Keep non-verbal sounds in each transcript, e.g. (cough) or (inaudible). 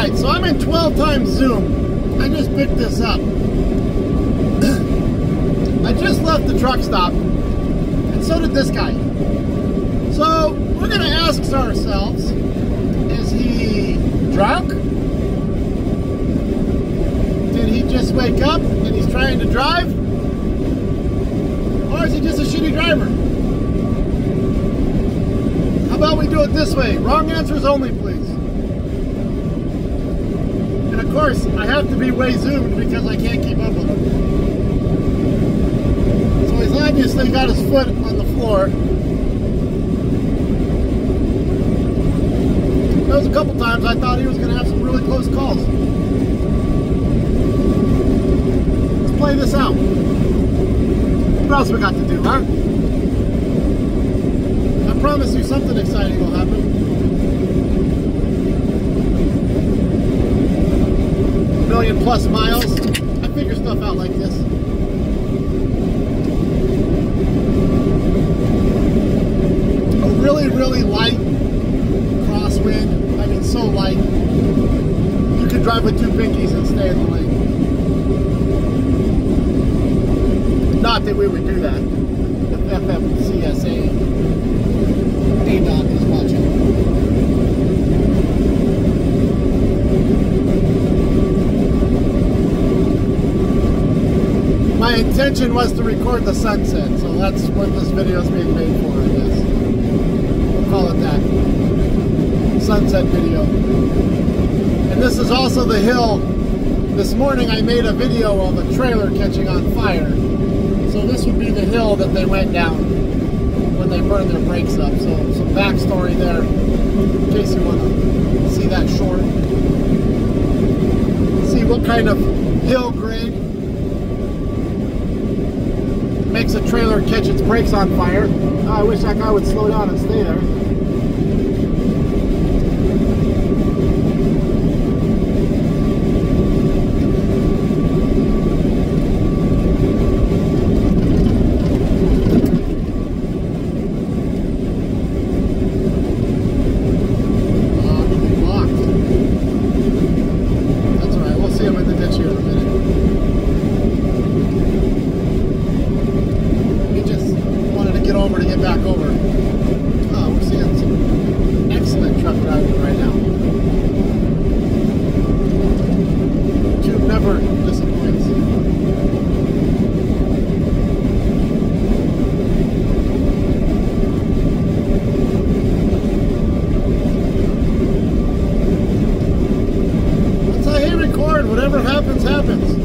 Alright, so I'm in 12 times zoom. I just picked this up. (coughs) I just left the truck stop, and so did this guy. So we're gonna ask ourselves, is he drunk? Did he just wake up and he's trying to drive? Or is he just a shitty driver? How about we do it this way? Wrong answers only, please. Of course, I have to be way zoomed because I can't keep up with him. So he's obviously got his foot on the floor. There was a couple times I thought he was going to have some really close calls. Let's play this out. What else we got to do, huh? I promise you something exciting will happen. A million plus miles. I figure stuff out like this. A really, really light crosswind. I mean, so light. You could drive with two pinkies and stay in the lane. Not that we would do that. If FMCSA ADOT is watching. My intention was to record the sunset, so that's what this video is being made for, I guess. We'll call it that. Sunset video. And this is also the hill. This morning I made a video of a trailer catching on fire. So this would be the hill that they went down when they burned their brakes up. So some backstory there, in case you want to see that short. See what kind of hill grade makes a trailer catch its brakes on fire. I wish that guy would slow down and stay there. Oh, he blocked. That's all right. We'll see him in the ditch here in a minute. He just wanted to get over to get back over. Oh, we're seeing some excellent truck driving right now. Tube never disappoints. Once I hit record, whatever happens, happens.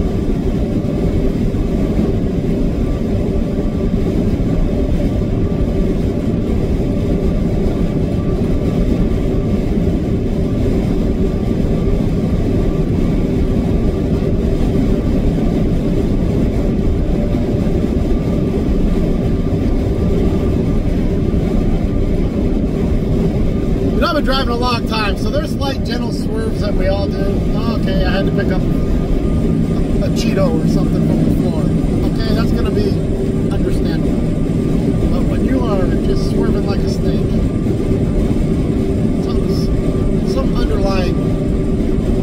You know, I've been driving a long time, so there's light, gentle swerves that we all do. Oh, okay, I had to pick up a Cheeto or something from the floor. Okay, that's to be understandable. But when you are just swerving like a snake, something's, some underlying,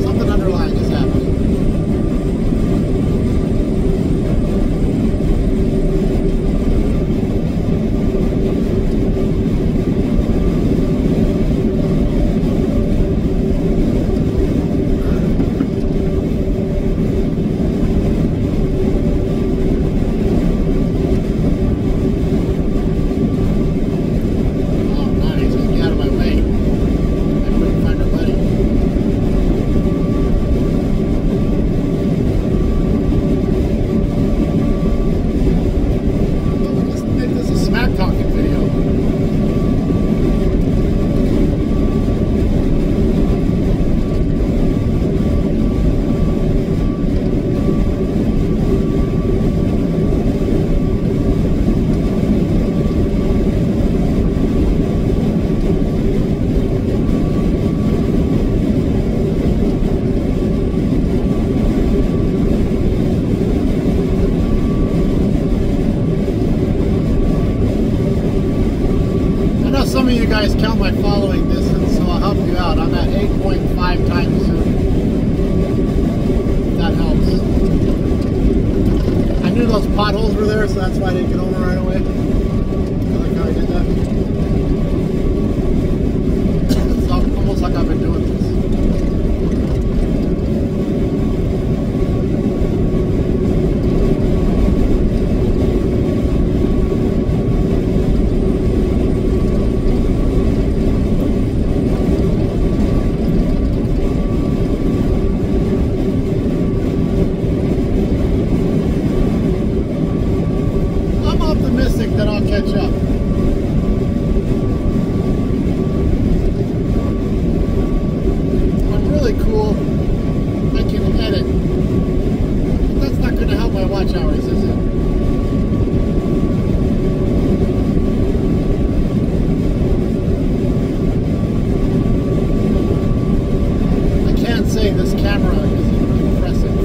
something underlying is happening. Oh, nice. Get out of my way. I couldn't find her buddy. There, so that's why I didn't get over right away. I like how I did that. (coughs) it's almost like I've been doing this. I'm optimistic that I'll catch up. I'm really cool. I can edit. But that's not going to help my watch hours, is it? I can't say this camera is impressive.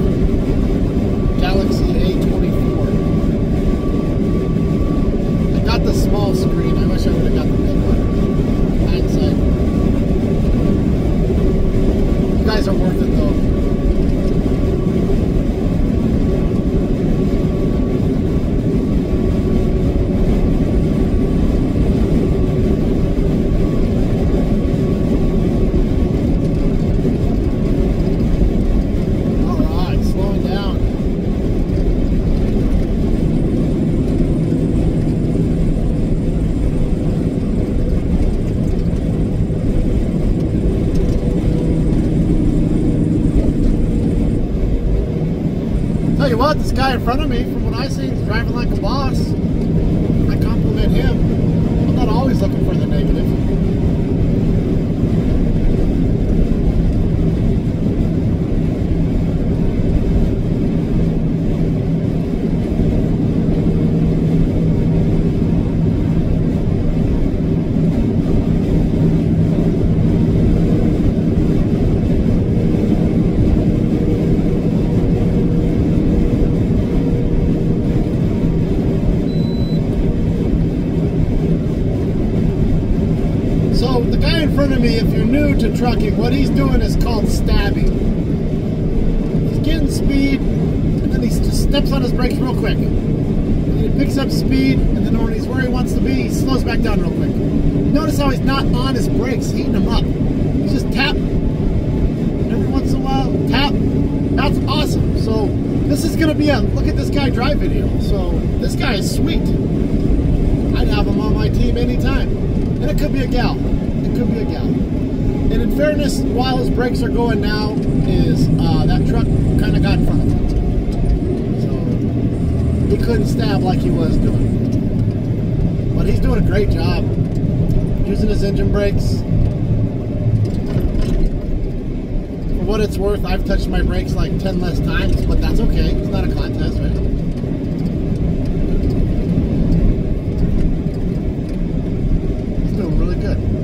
Galaxy A24. I got the small screen. I wish I would have got the big one. Hindsight. You guys are worth it though. Alright, slowing down. Tell you what, this guy in front of me, from what I see, is driving like a boss. I compliment him. I'm not always looking for the negative. So the guy in front of me, if you're new to trucking, what he's doing is called stabbing. He's getting speed, and then he just steps on his brakes real quick. And he picks up speed, and then when he's where he wants to be, he slows back down real quick. Notice how he's not on his brakes, heating them up. He's just tap. Every once in a while, tap. That's awesome. So this is gonna be a look at this guy drive video. So this guy is sweet. I'd have him on my team anytime. And it could be a gal. Could be a gal. And in fairness, while his brakes are going now, is uh, that truck kind of got in front of him. So he couldn't stab like he was doing. But he's doing a great job using his engine brakes. For what it's worth, I've touched my brakes like 10 less times, but that's okay. It's not a contest, right? He's doing really good.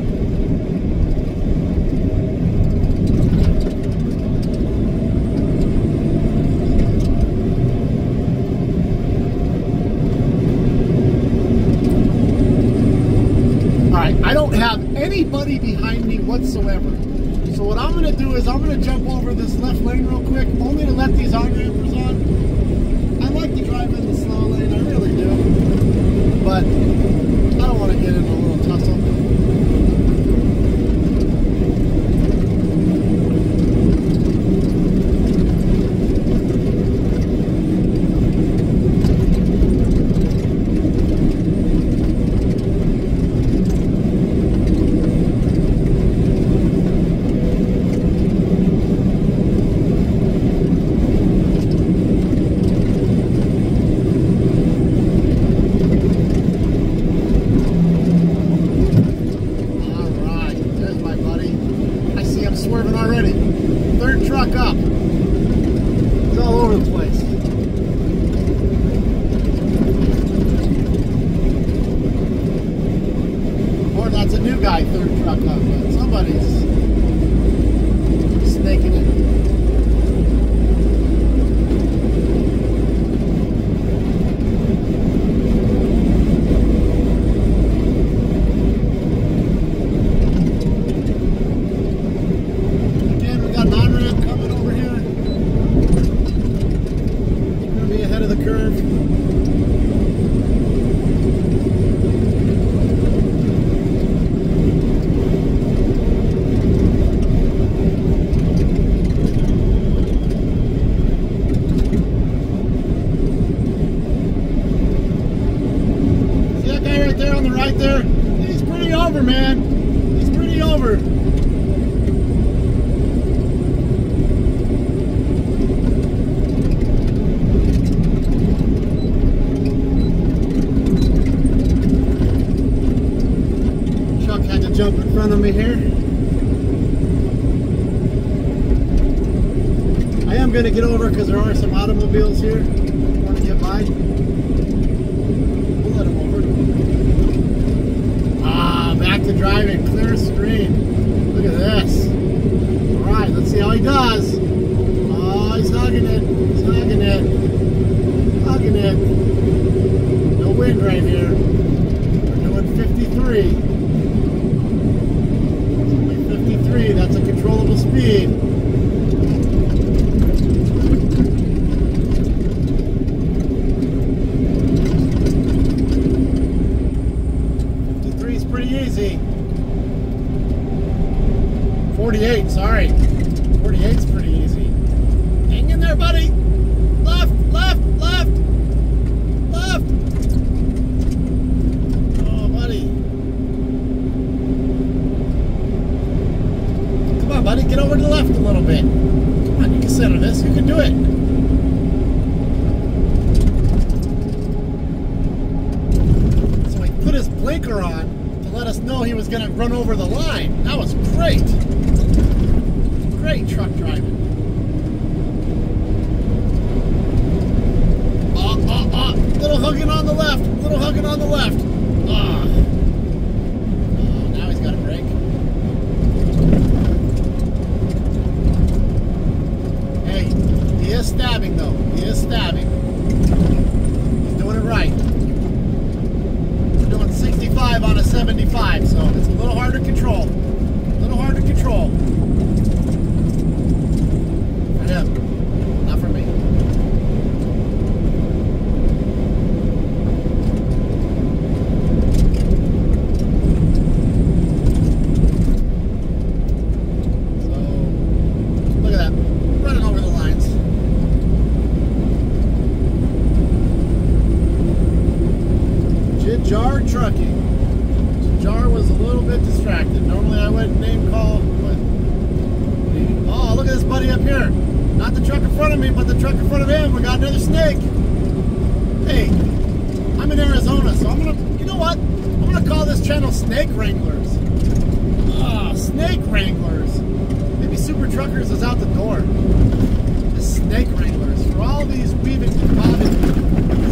Alright, I don't have anybody behind me whatsoever. So what I'm going to do is I'm going to jump over this left lane real quick, only to let these on-rampers on. I like to drive in the slow lane, I really do. But I don't want to get in a little tussle. All right, there's my buddy. Swerving already. Third truck up. It's all over the place. it. Come on, you can settle this. You can do it. So he put his blinker on to let us know he was going to run over the line. That was great. 75, so it's a little hard to control. A little hard to control. So I'm gonna, you know what? I'm gonna call this channel Snake Wranglers. Ah, Snake Wranglers. Maybe Super Truckers is out the door. The Snake Wranglers for all these weaving, bobbing,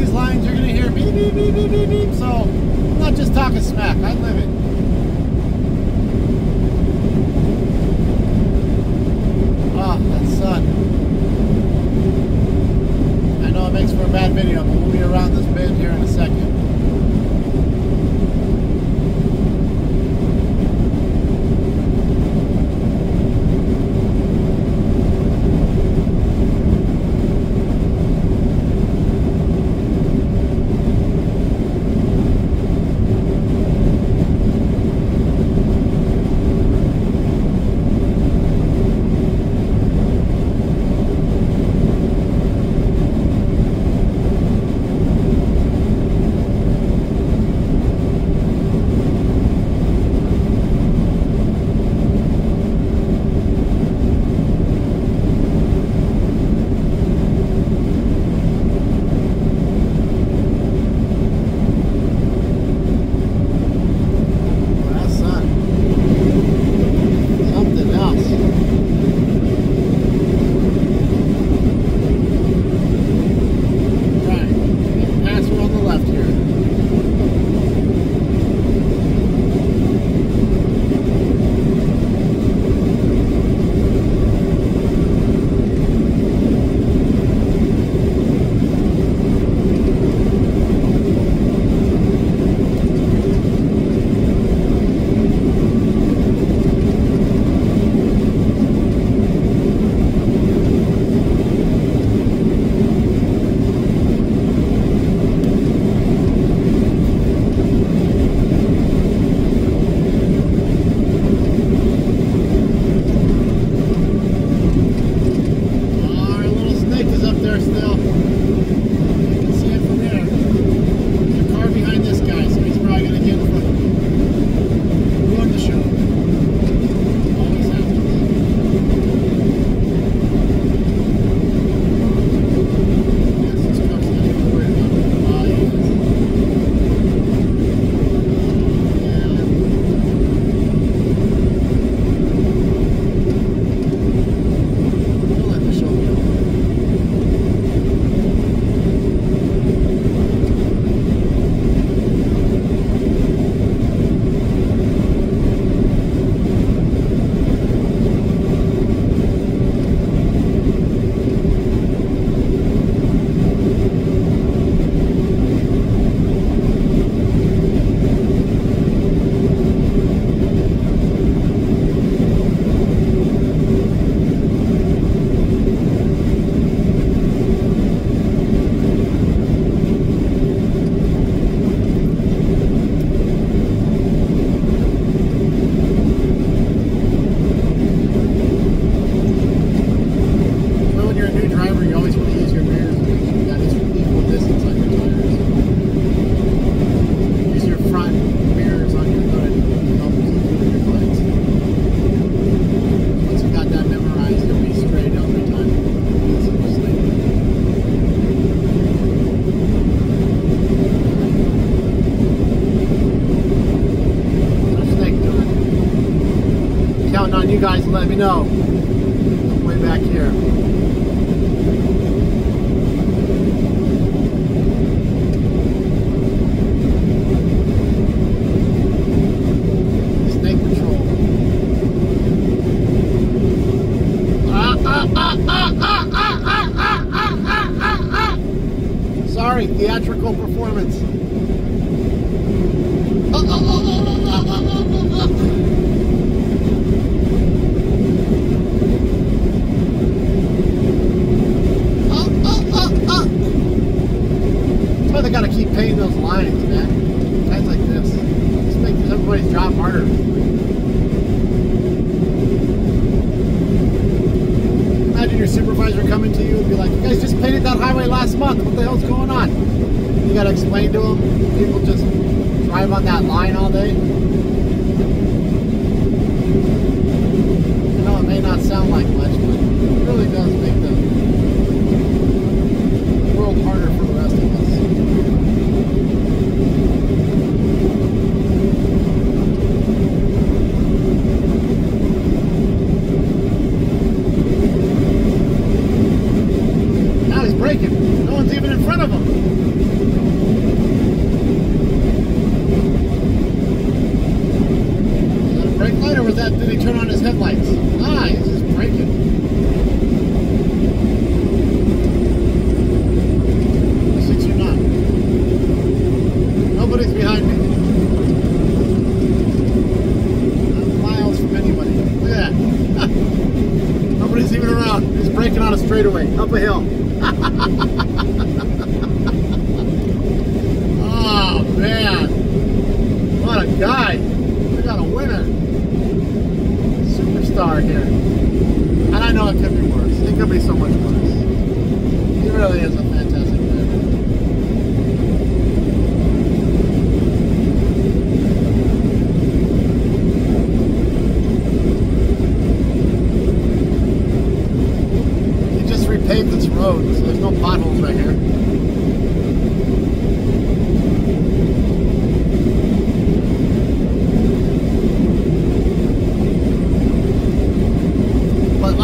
these lines, you're going to hear beep, beep, beep, beep, beep, beep. So I'm not just talking smack. I live it. Ah, that sun. I know it makes for a bad video, but we'll be around this bend here in a second. Know. Way back here. Snake Patrol. Ah, ah, ah, ah, ah, ah, ah, ah, ah, ah, ah. Sorry, theatrical performance. halfway, halfway hill.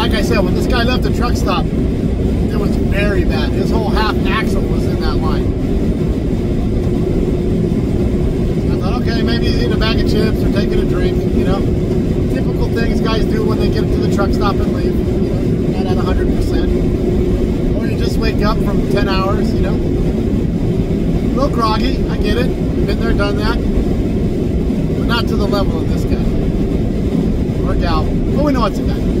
Like I said, when this guy left the truck stop, it was very bad. His whole half axle was in that line. I thought, okay, maybe he's eating a bag of chips or taking a drink, you know. Typical things guys do when they get to the truck stop and leave, you know, not at 100%. Or you just wake up from 10 hours, you know. A little groggy, I get it. Been there, done that. But not to the level of this guy. Or gal. But we know it's a guy.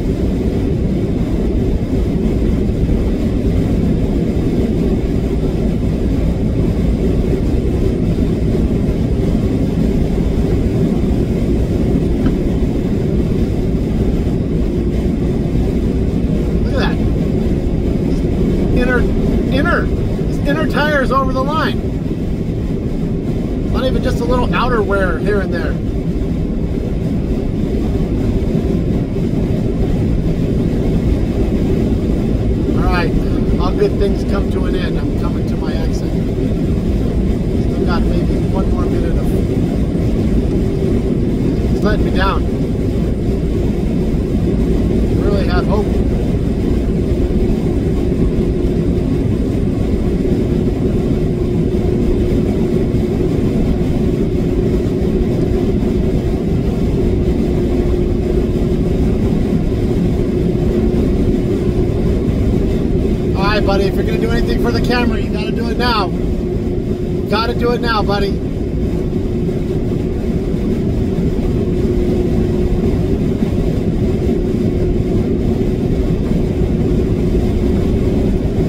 Look at that. Inner, inner, his inner tires over the line. Not even just a little outer wear here and there. All right, all good things come to an end. I'm coming to my exit. Still got maybe one more minute of. He's letting me down. Really had hope. All right, buddy. If you're gonna do anything for the camera, you gotta do it now. Gotta do it now, buddy.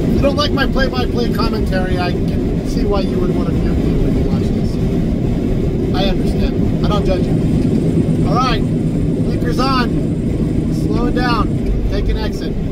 If you don't like my play-by-play commentary, I can see why you would want to mute me when you watch this. I understand. I don't judge you. All right, blinkers on. Slow down. Take an exit.